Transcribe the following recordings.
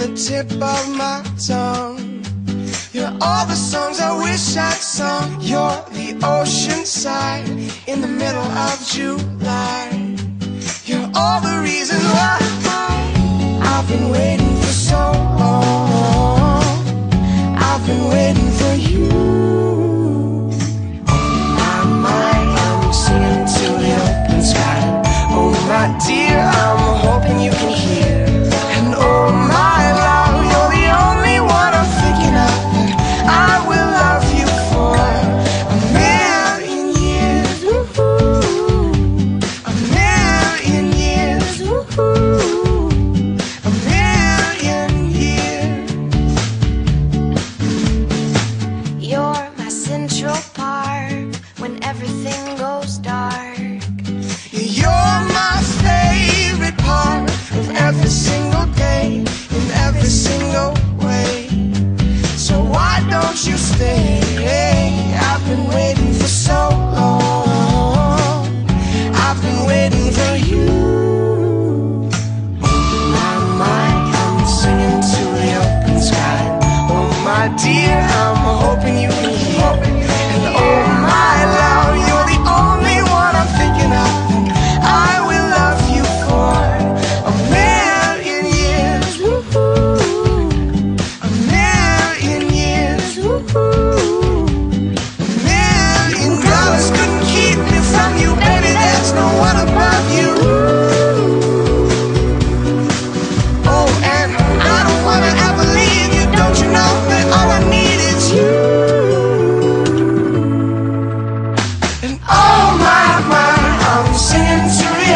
the tip of my tongue. You're all the songs I wish I'd sung. You're the ocean side in the middle of July. You're all the reasons why I've been waiting for so long. I've been waiting for you. My mind, I'm singing to the open sky. Oh my dear, I'm hoping you can hear.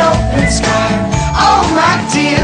open sky. Oh, my dear.